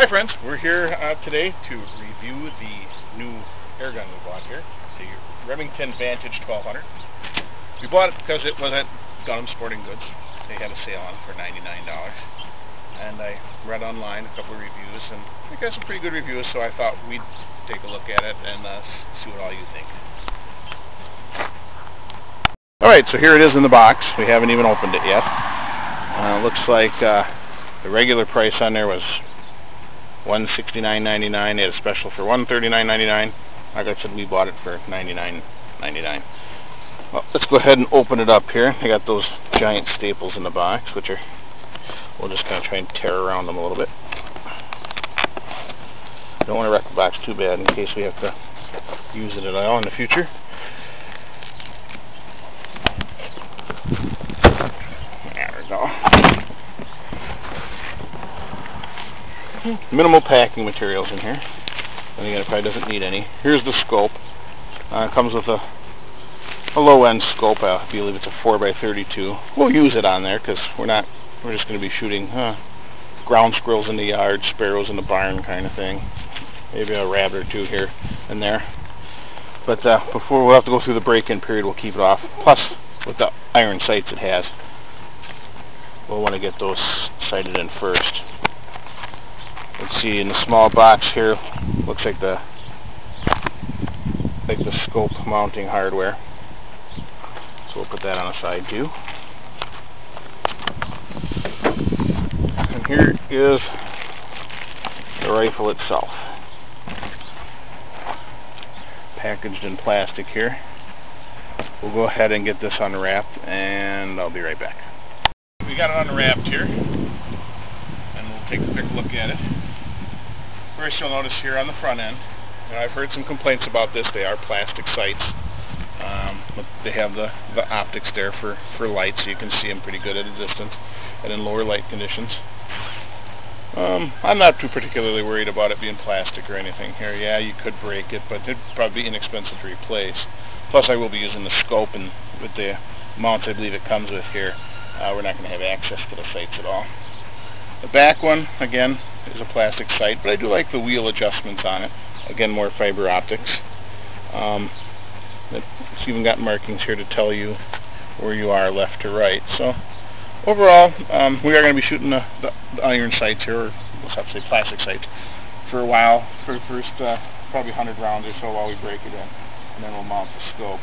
Hi friends, we're here uh, today to review the new air gun we bought here, the Remington Vantage 1200. We bought it because it was at Dunham Sporting Goods. They had a sale on it for $99. And I read online a couple of reviews and I got some pretty good reviews so I thought we'd take a look at it and uh, see what all you think. Alright, so here it is in the box. We haven't even opened it yet. Uh, looks like uh, the regular price on there was one sixty nine ninety nine. They had a special for one thirty nine ninety nine. Like I said, we bought it for ninety nine ninety nine. Well, let's go ahead and open it up here. I got those giant staples in the box, which are we'll just kind of try and tear around them a little bit. Don't want to wreck the box too bad in case we have to use it at all in the future. There we go. Minimal packing materials in here. And again, it probably doesn't need any. Here's the scope. Uh, it comes with a, a low-end scope. I believe it's a 4x32. We'll use it on there because we're not. We're just going to be shooting uh, ground squirrels in the yard, sparrows in the barn, kind of thing. Maybe a rabbit or two here and there. But uh, before we'll have to go through the break-in period, we'll keep it off. Plus, with the iron sights it has, we'll want to get those sighted in first. Let's see in the small box here looks like the like the scope mounting hardware. So we'll put that on the side too. And here is the rifle itself. Packaged in plastic here. We'll go ahead and get this unwrapped and I'll be right back. We got it unwrapped here and we'll take a quick look at it. First you'll notice here on the front end, I've heard some complaints about this, they are plastic sights. Um, they have the, the optics there for, for light, so you can see them pretty good at a distance, and in lower light conditions. Um, I'm not too particularly worried about it being plastic or anything here. Yeah, you could break it, but it'd probably be inexpensive to replace. Plus, I will be using the scope, and with the mounts I believe it comes with here, uh, we're not going to have access to the sights at all. The back one, again, is a plastic sight, but I do like the wheel adjustments on it. Again, more fiber optics. Um, it's even got markings here to tell you where you are left to right. So overall, um, we are going to be shooting the, the, the, iron sights here, or let's have to say plastic sights, for a while, for the first uh, probably 100 rounds or so while we break it in, and then we'll mount the scope.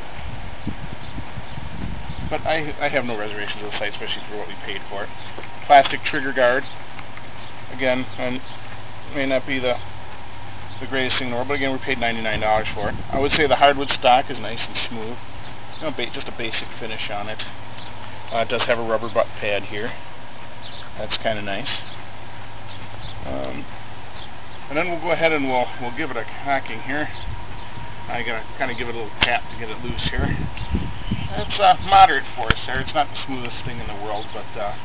But I, I have no reservations with the sight, especially for what we paid for it. Plastic trigger guard, again, and may not be the the greatest thing in the world, but again, we paid $99 for it. I would say the hardwood stock is nice and smooth. You know, just a basic finish on it. Uh, it does have a rubber butt pad here. That's kind of nice. Um, and then we'll go ahead and we'll we'll give it a cocking here. I gotta kind of give it a little tap to get it loose here. It's uh, moderate force there. It's not the smoothest thing in the world, but uh,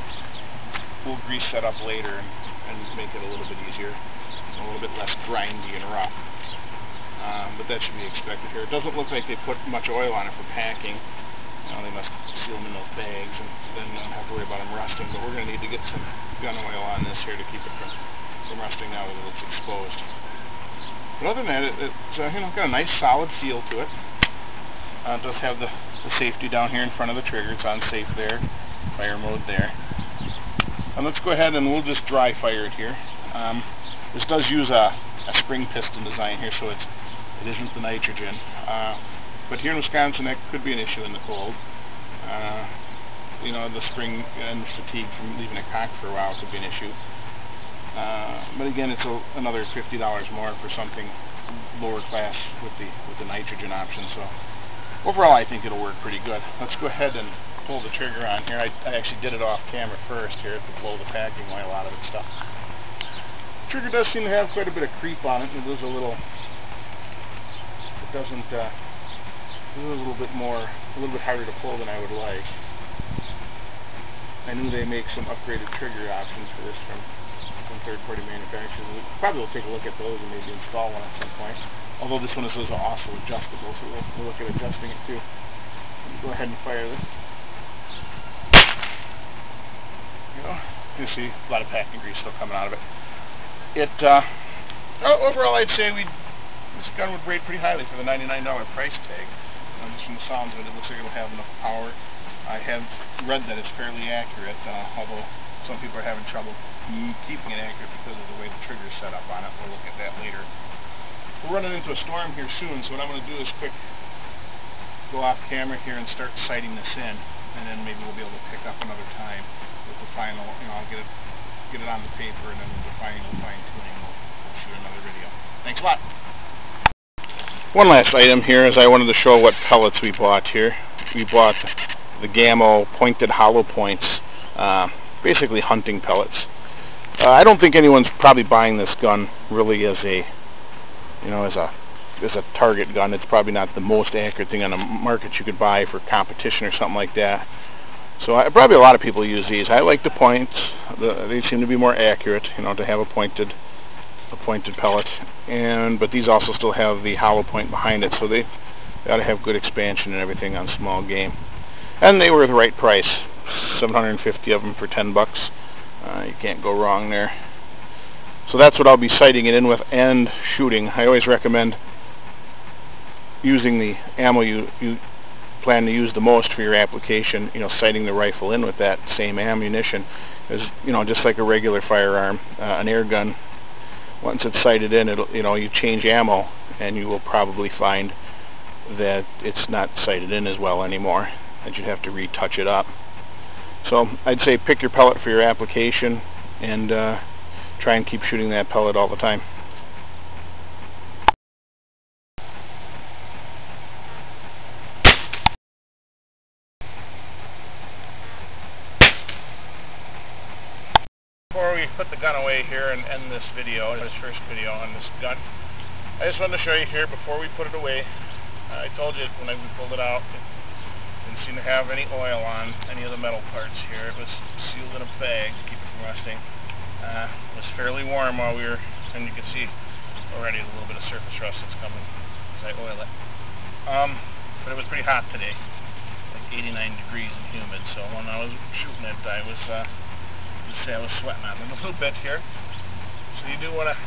we'll grease that up later and and just make it a little bit easier, a little bit less grindy and rough. Um, but that should be expected here. It doesn't look like they put much oil on it for packing. You they must seal them in those bags and then don't have to worry about them rusting. But we're going to need to get some gun oil on this here to keep it from, from rusting now that it's exposed. But other than that, it, it's uh, you know got a nice solid feel to it. Uh, it does have the, the safety down here in front of the trigger. It's on safe there, fire mode there. And let's go ahead and we'll just dry fire it here. Um, this does use a, a, spring piston design here, so it's, it isn't the nitrogen. Uh, but here in Wisconsin, that could be an issue in the cold. Uh, you know, the spring and the fatigue from leaving it cocked for a while could be an issue. Uh, but again, it's a, another $50 more for something lower class with the with the nitrogen option. So overall, I think it'll work pretty good. Let's go ahead and pull the trigger on here. I, I actually did it off camera first here to blow the packing while a lot of it stuff. The trigger does seem to have quite a bit of creep on it. And it is a little, it doesn't, uh, it is a little bit more, a little bit harder to pull than I would like. I knew they make some upgraded trigger options for this from, from third-party manufacturers. We probably will take a look at those and maybe install one at some point. Although this one is also adjustable, so we'll, we'll look at adjusting it too. Go ahead and fire this. You see a lot of packing grease still coming out of it. it, uh, oh, overall I'd say we this gun would rate pretty highly for the $99 price tag. Uh, just from the sounds of it, it looks like it'll have enough power. I have read that it's fairly accurate, uh, although some people are having trouble keeping it accurate because of the way the trigger is set up on it. We'll look at that later. We're running into a storm here soon, so what I'm going to do is quick go off camera here and start sighting this in, and then maybe we'll be able to pick up another time with the final, you know, I'll get it, get it on the paper, and then with the final fine-tuning, we'll, we'll shoot another video. Thanks a lot. One last item here is I wanted to show what pellets we bought here. We bought the Gamo pointed hollow points. Uh, basically hunting pellets. Uh, I don't think anyone's probably buying this gun really as a, you know, as a as a target gun. It's probably not the most accurate thing on the market you could buy for competition or something like that. So I, probably a lot of people use these. I like the points. The, they seem to be more accurate, you know, to have a pointed a pointed pellet. And but these also still have the hollow point behind it, so they, they ought to have good expansion and everything on small game. And they were the right price. 750 of them for 10 bucks. Uh, you can't go wrong there. So that's what I'll be sighting it in with and shooting. I always recommend using the ammo you, you plan to use the most for your application, you know, sighting the rifle in with that same ammunition is, you know, just like a regular firearm, uh, an air gun. Once it's sighted in, it'll, you know, you change ammo and you will probably find that it's not sighted in as well anymore, that you'd have to retouch it up. So I'd say pick your pellet for your application and uh, try and keep shooting that pellet all the time. Before we put the gun away here and end this video, this first video on this gun, I just wanted to show you here before we put it away. I told you when I pulled it out, it didn't seem to have any oil on any of the metal parts here. It was sealed in a bag to keep it from rusting. Uh, it was fairly warm while we were, and you can see already a little bit of surface rust that's coming as I oil it. Um, but it was pretty hot today, like 89 degrees and humid. So when I was shooting it, I was, uh, just say I was sweating on it a little bit here. So you do want to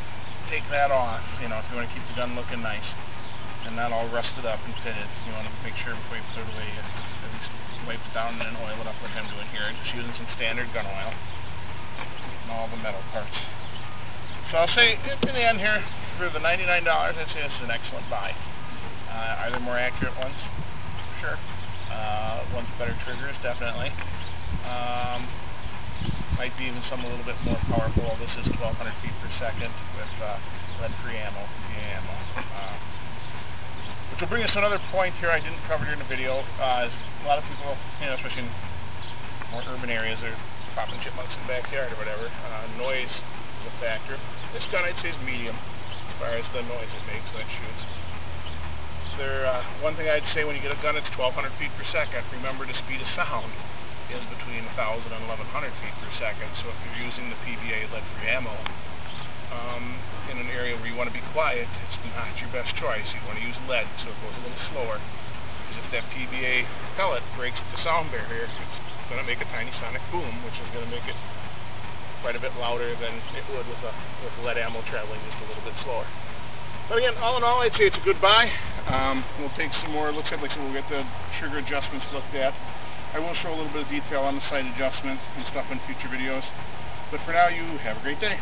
take that off, you know, if you want to keep the gun looking nice and not all rusted up and pitted. You want to make sure before you put it away, at least wipe it down and then oil it up like I'm doing here. Just using some standard gun oil and all the metal parts. So I'll say, in the end here, for the $99, I'd say this is an excellent buy. Uh, are there more accurate ones? Sure. Uh, ones better triggers, definitely. Um, might be even some a little bit more powerful. This is 1200 feet per second with uh, lead-free ammo, ammo. Uh, which will bring us to another point here I didn't cover in the video. Uh, a lot of people, you know, especially in more urban areas, are popping chipmunks in the backyard or whatever. Uh, noise is a factor. This gun I'd say is medium as far as the noise it makes when it shoots. There, uh, one thing I'd say when you get a gun that's 1,200 feet per second, remember the speed of sound is between 1,000 and 1,100 feet per second. So if you're using the PBA lead-free ammo, um, in an area where you want to be quiet, it's not your best choice. You want to use lead so it goes a little slower. Because if that PBA pellet breaks the sound barrier, it's going to make a tiny sonic boom, which is going to make it quite a bit louder than it would with, a, with lead ammo traveling just a little bit slower. But again, all in all, I'd say it's a good buy. Um, we'll take some more looks like we'll get the trigger adjustments looked at. I will show a little bit of detail on the sight adjustment and stuff in future videos. But for now, you have a great day.